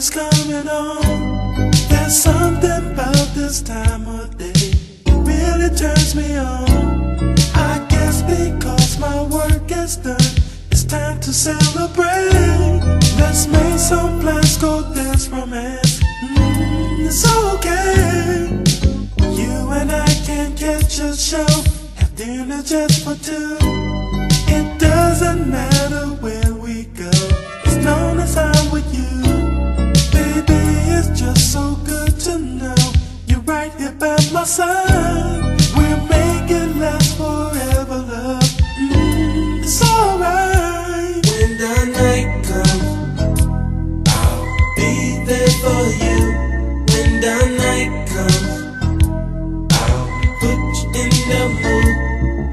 is coming on. There's something about this time of day. It really turns me on. I guess because my work is done. It's time to celebrate. Let's make some plans, go dance romance. Mm, it's okay. You and I can catch a show. Have dinner just for two. It doesn't matter where. Be for you. When the night comes, I'll put you in the mood.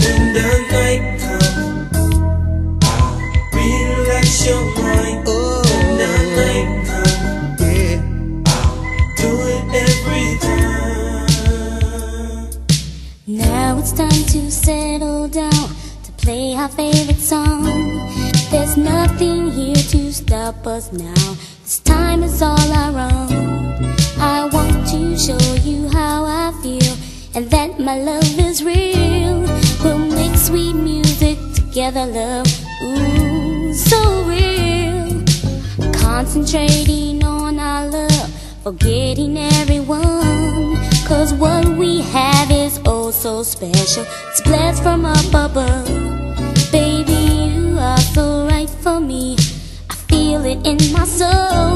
When the night comes, I'll relax your mind. When the night comes, do it every time. Now it's time to settle down to play our favorite song. There's nothing here to stop us now. This time is all our own. I want to show you how I feel and that my love is real. We'll make sweet music together, love. Ooh, so real. Concentrating on our love, forgetting everyone. Cause what we have is oh so special. It's blessed from up above. Baby, you are so right for me. In my soul.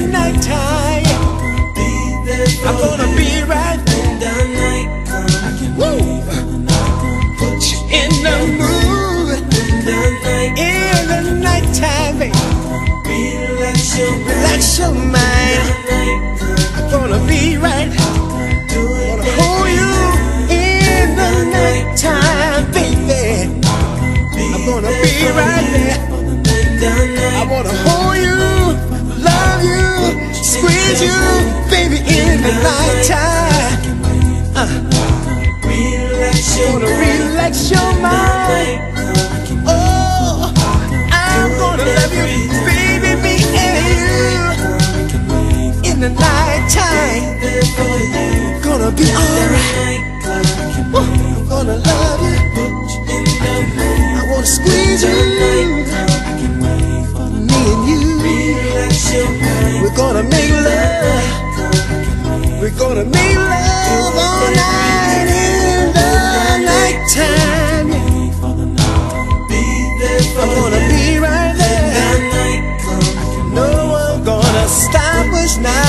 The nighttime, comes, be there for I'm gonna be right When the night comes, I can wait for the night comes. Put you in the mood. in the night. In nighttime, baby, Relax your mind. relax your mind. I'm gonna be right. Gonna hold you in the nighttime, baby. I'm gonna be right there. I wanna squeeze you, baby, in the nighttime. Uh, relax your Gonna relax your mind. Oh, I'm gonna love you, baby, me and you. In the nighttime, gonna be alright. I'm gonna love you. Gonna make love all night in the nighttime. I'm gonna be right there. No one gonna stop.